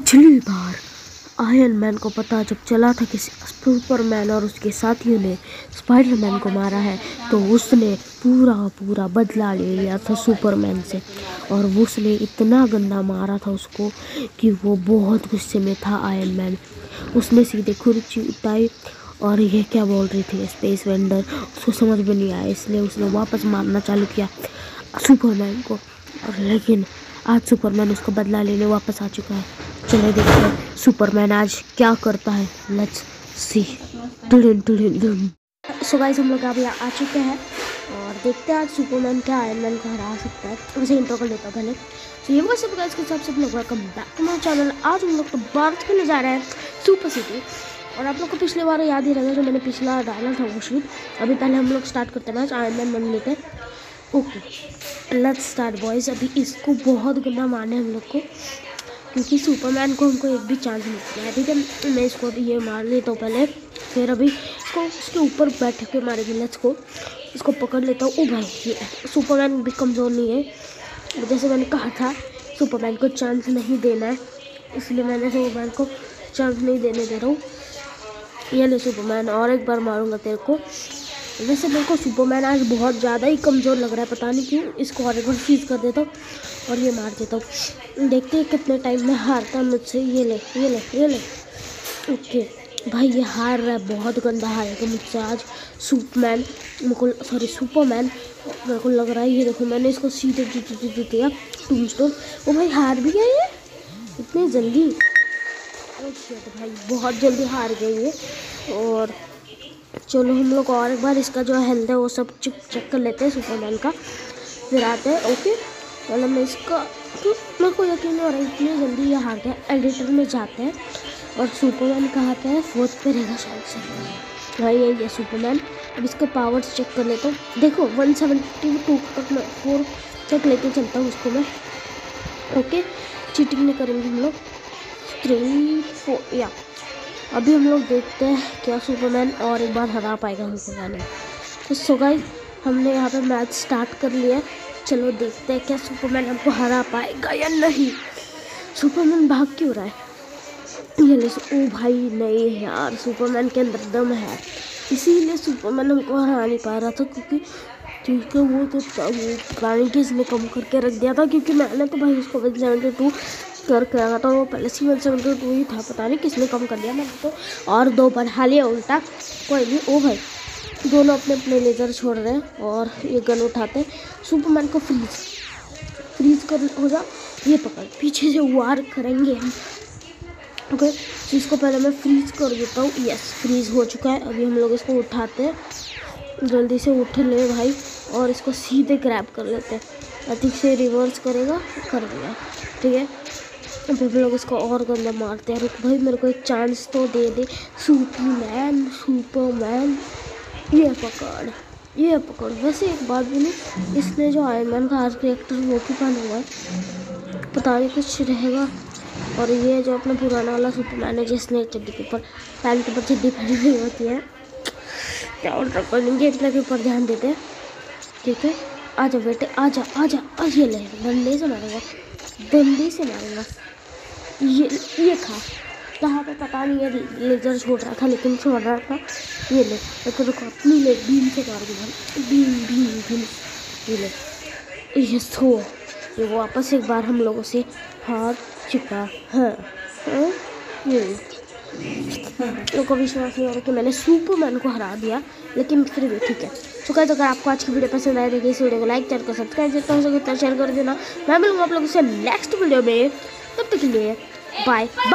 पिछली बार iron man को पता जब चला था कि सुपरमैन और उसके साथियों ने स्पाइडरमैन को मारा है तो उसने पूरा पूरा बदला ले लिया था सुपरमैन से। और उसने इतना गंदा मारा था उसको कि वो बहुत गुस्से में था आयरन मैन उसने सीधे खुर्ची उठाई और ये क्या बोल रही थी स्पेस वेंडर उसको समझ में नहीं आया, इसलिए उसने वापस मारना चालू किया सुपरमैन को। और लेकिन आज सुपरमैन उसका बदला लेने वापस आ चुका है। चलो देखते हैं सुपरमैन आज क्या करता है? लेट्स सी सो गाइस हम लोग अभी आ चुके हैं और देखते हैं आज सुपरमैन क्या आयरन मैन को हरा सकता है। वैसे इंट्रो कर लेता पहले। तो ये वैसे गाइस के हिसाब से लोग welcome back to my channel आज हम लोग तो भारत खेलने जा रहे हैं सुपर सिटी और आप लोग को पिछले बार याद ही रहेगा जो मैंने पिछला डाला था वो शूट अभी पहले हम लोग स्टार्ट करते हैं मैच आयरन मैन बन लेते हैं। ओके लेट्स स्टार्ट बॉयज़ अभी इसको बहुत मारना है हम लोग को। क्योंकि सुपरमैन को हमको एक भी चांस नहीं दिया ठीक है मैं इसको अभी ये मार लेता हूँ पहले, फिर अभी इसको उसके ऊपर बैठ के मारेंगे लेट्स को। इसको पकड़ लेता हूँ। ओ भाई, ये सुपरमैन भी कमज़ोर नहीं है। जैसे मैंने कहा था, सुपरमैन को चांस नहीं देना है। इसलिए मैंने सुपरमैन को चांस नहीं देने दे रहा हूँ। ये ले सुपरमैन, और एक बार मारूँगा तेरे को। वैसे मेरे को सुपरमैन आज बहुत ज़्यादा ही कमज़ोर लग रहा है, पता नहीं क्यों। इसको और एक बार फ्रीज कर देता हूँ और ये मार देता हूँ। देखते हैं कितने टाइम में हारता मुझसे। ये ले ये ले ये ले। ओके भाई ये हार रहा है, बहुत गंदा हारेगा मुझसे आज सुपरमैन। मेरे को सॉरी सुपरमैन। मेरे को लग रहा है ये देखो, मैंने इसको सीधे दे दिया टूम स्टोन वो भाई हार भी गया ये? इतनी जल्दी? तो भाई, बहुत जल्दी हार गई ये। और चलो हम लोग और एक बार इसका जो हेल्थ है वो सब चेक चेक कर लेते हैं सुपरमैन का। फिर आते हैं ओके मतलब मैं इसका तो मेरे को यकीन हो रहा है इतनी जल्दी ये हार गया। एडिटर में जाते हैं और सुपरमैन कहाँ पे है फोर्थ पे रहेगा शायद से। भाई यही है सुपरमैन अब इसके पावर्स चेक कर लेता हूँ। देखो वन सेवेंटी टू तक मैं फोर तक लेके चलता हूँ उसको मैं। ओके चीटिंग नहीं करेंगे हम लोग। थ्री फोर या अभी हम लोग देखते हैं क्या सुपरमैन और एक बार हरा पाएगा गाने तो सो गाइस हमने यहाँ पे मैच स्टार्ट कर लिया चलो देखते हैं क्या सुपरमैन हमको हरा पाएगा या नहीं। सुपरमैन भाग क्यों रहा है? ये ले ओ भाई, नहीं यार सुपरमैन के अंदर दम है। इसीलिए सुपरमैन हमको हरा नहीं पा रहा था, क्योंकि क्योंकि वो तो प्राणी के इसने कम करके रख दिया था, क्योंकि मैंने तो भाई उसको वन सेवेंटी टू कर कर था वो पहले सी वन सेवेंटी टू ही था, पता नहीं किसने कम कर दिया, मैंने तो और दो बढ़ा लिया उल्टा। कोई नहीं, ओ भाई। दोनों अपने अपने लेज़र छोड़ रहे हैं और ये गन उठाते हैं। सुपरमैन को फ्रीज फ्रीज कर, हो जा, ये पकड़। पीछे से वार करेंगे हम। ओके तो इसको पहले मैं फ्रीज कर देता हूँ। यस फ्रीज हो चुका है। अभी हम लोग इसको उठाते हैं। जल्दी से उठ ले भाई और इसको सीधे ग्रैब कर लेते हैं। अधिक से रिवर्स करेगा, कर दिया ठीक है? फिर हम लोग इसको और गंदा मारते हैं। रुक भाई, मेरे को एक चांस तो दे दे। सुपरमैन सुपरमैन ये पकड़ ये पकड़। वैसे एक बात बोली इसने जो आयरन मैन का आज करेक्टर वो भी पहना हुआ है पता नहीं कुछ रहेगा। और ये जो अपना पुराना वाला सुपरमैन है, जिसने चड्डी के ऊपर पैंट के ऊपर चड्डी पहनी हुई होती है, क्या ऑर्डर कर लेंगे गेम के ऊपर ध्यान देते हैं। ठीक है? आ जा बेटे आ जा आ जा आ ये ले डंडे से मारेगा डंडे से मारेगा। ये ये खा। यहाँ पे पता नहीं है लेजर छोड़ रहा था, लेकिन छोड़ रहा था। ये ले तो रुको, अपनी ले, बीम से मार दूँगा। Beam beam beam. ये ले। ये सो। ये वापस एक बार हम लोगों से हार चुका है। हाँ? ये लोग को विश्वास नहीं हो रहा कि मैंने सुपरमैन को हरा दिया, लेकिन फिर भी ठीक है। तो कहते अगर आपको आज की वीडियो पसंद आए देखिए इस वीडियो को लाइक चैनल को सब्सक्राइब जितना हो सके शेयर कर देना। मैं मिलूँगा आप लोगों से नेक्स्ट वीडियो में। तब तक के लिए बाय बाय